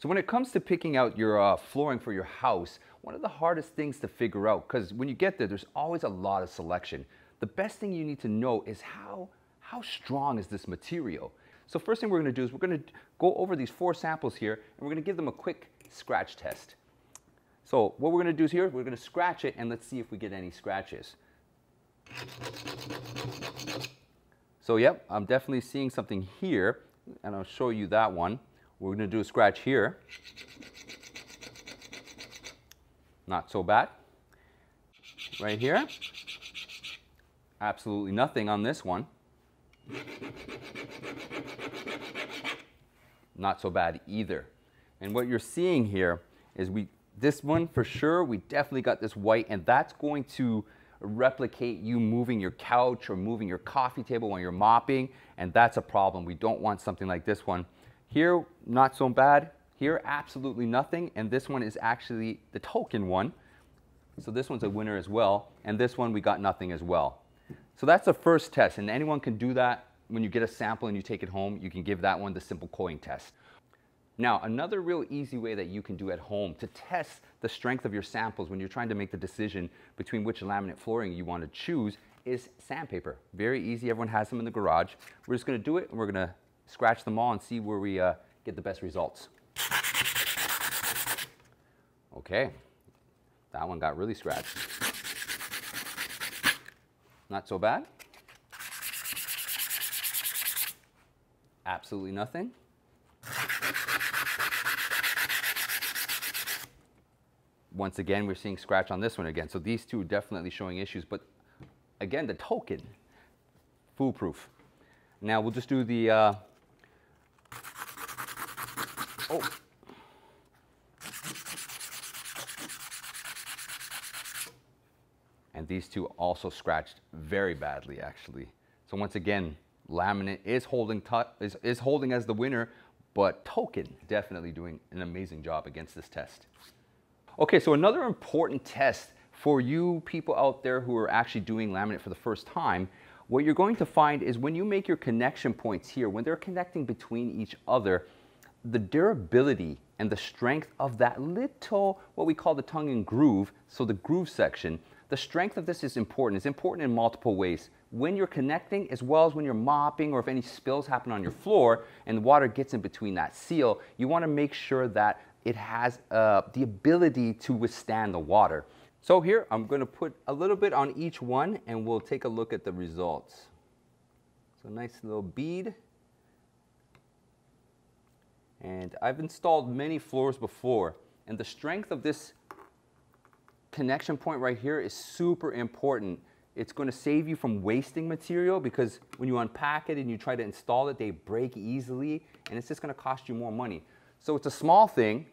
So when it comes to picking out your uh, flooring for your house, one of the hardest things to figure out, because when you get there, there's always a lot of selection. The best thing you need to know is how, how strong is this material? So first thing we're gonna do is we're gonna go over these four samples here and we're gonna give them a quick scratch test. So what we're gonna do is here, we're gonna scratch it and let's see if we get any scratches. So yep, I'm definitely seeing something here and I'll show you that one. We're going to do a scratch here. Not so bad. Right here. Absolutely nothing on this one. Not so bad either. And what you're seeing here is we, this one for sure, we definitely got this white and that's going to replicate you moving your couch or moving your coffee table when you're mopping and that's a problem. We don't want something like this one. Here, not so bad. Here, absolutely nothing. And this one is actually the Toucan one. So this one's a winner as well. And this one, we got nothing as well. So that's the first test. And anyone can do that when you get a sample and you take it home. You can give that one the simple coin test. Now, another real easy way that you can do at home to test the strength of your samples when you're trying to make the decision between which laminate flooring you want to choose is sandpaper. Very easy. Everyone has them in the garage. We're just going to do it and we're to scratch them all and see where we uh, get the best results. Okay, that one got really scratched. Not so bad. Absolutely nothing. Once again, we're seeing scratch on this one again. So these two are definitely showing issues, but again, the Toucan, foolproof. Now we'll just do the uh, Oh. And these two also scratched very badly, actually. So once again, laminate is holding is, is holding as the winner, but Toucan definitely doing an amazing job against this test. Okay, so another important test for you people out there who are actually doing laminate for the first time, what you're going to find is when you make your connection points here, when they're connecting between each other, the durability and the strength of that little, what we call the tongue and groove, so the groove section, the strength of this is important. It's important in multiple ways. When you're connecting, as well as when you're mopping or if any spills happen on your floor and water gets in between that seal, you wanna make sure that it has uh, the ability to withstand the water. So here, I'm gonna put a little bit on each one and we'll take a look at the results. So nice little bead. And I've installed many floors before, and the strength of this connection point right here is super important. It's going to save you from wasting material because when you unpack it and you try to install it, they break easily, and it's just going to cost you more money. So it's a small thing,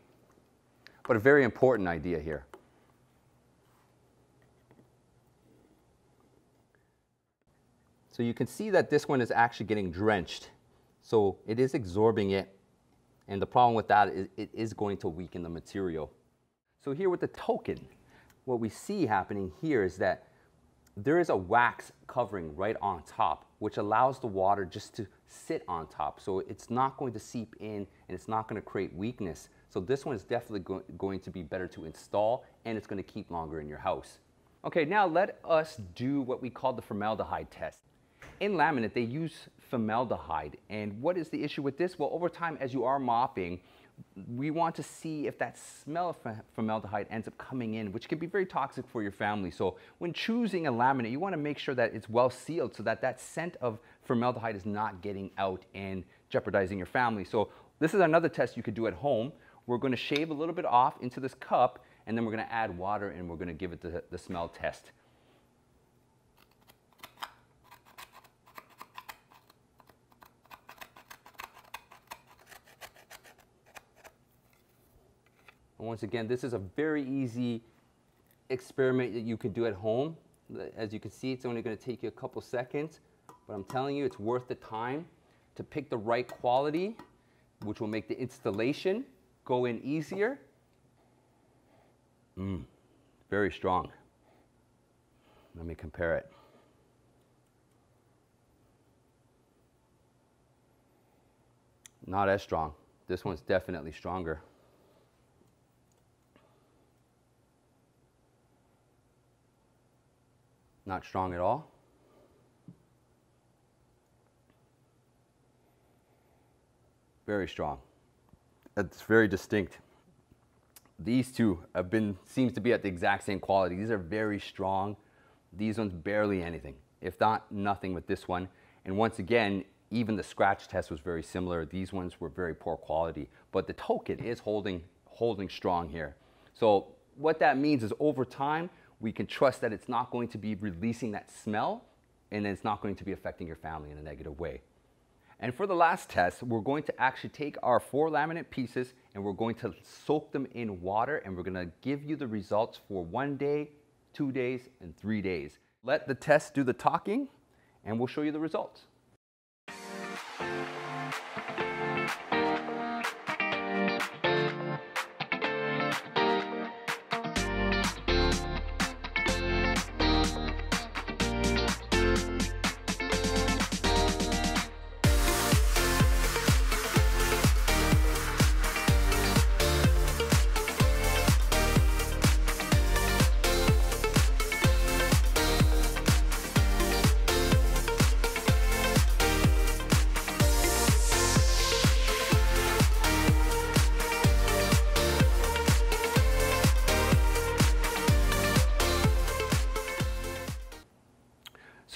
but a very important idea here. So you can see that this one is actually getting drenched. So it is absorbing it and the problem with that is it is going to weaken the material. So here with the Toucan, what we see happening here is that there is a wax covering right on top, which allows the water just to sit on top. So it's not going to seep in and it's not going to create weakness. So this one is definitely go going to be better to install and it's going to keep longer in your house. Okay, now let us do what we call the formaldehyde test. In laminate, they use formaldehyde. And what is the issue with this? Well, over time, as you are mopping, we want to see if that smell of formaldehyde ends up coming in, which can be very toxic for your family. So when choosing a laminate, you want to make sure that it's well sealed so that that scent of formaldehyde is not getting out and jeopardizing your family. So this is another test you could do at home. We're going to shave a little bit off into this cup, and then we're going to add water and we're going to give it the, the smell test. Once again, this is a very easy experiment that you can do at home. As you can see, it's only gonna take you a couple seconds, but I'm telling you, it's worth the time to pick the right quality, which will make the installation go in easier. Mmm, very strong. Let me compare it. Not as strong. This one's definitely stronger. Not strong at all. Very strong. It's very distinct. These two have been, seems to be at the exact same quality. These are very strong. These ones barely anything, if not nothing with this one. And once again, even the scratch test was very similar. These ones were very poor quality, but the Toucan is holding, holding strong here. So what that means is over time, we can trust that it's not going to be releasing that smell and it's not going to be affecting your family in a negative way. And for the last test, we're going to actually take our four laminate pieces and we're going to soak them in water and we're gonna give you the results for one day, two days, and three days. Let the test do the talking and we'll show you the results.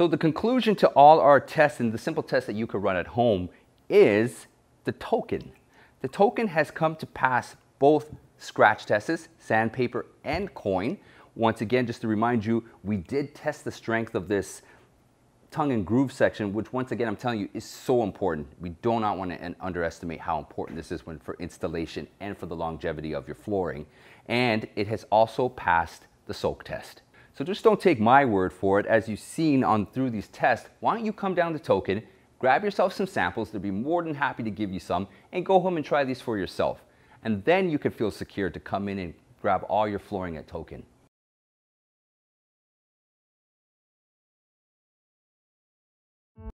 So the conclusion to all our tests and the simple tests that you could run at home is the Toucan. The Toucan has come to pass both scratch tests, sandpaper and coin. Once again, just to remind you, we did test the strength of this tongue and groove section, which once again, I'm telling you is so important. We do not want to underestimate how important this is when for installation and for the longevity of your flooring. And it has also passed the soak test. So just don't take my word for it. As you've seen on through these tests, why don't you come down to Toucan, grab yourself some samples, they'll be more than happy to give you some, and go home and try these for yourself. And then you can feel secure to come in and grab all your flooring at Toucan.